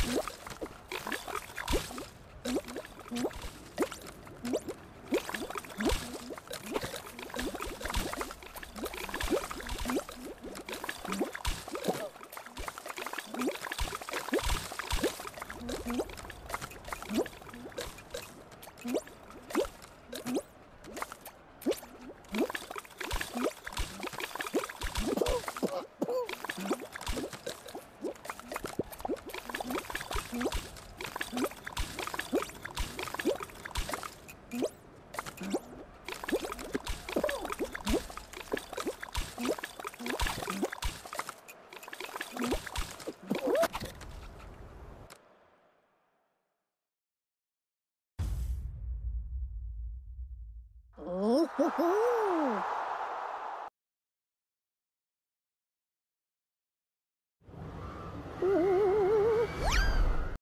What? Oh, ho, ho.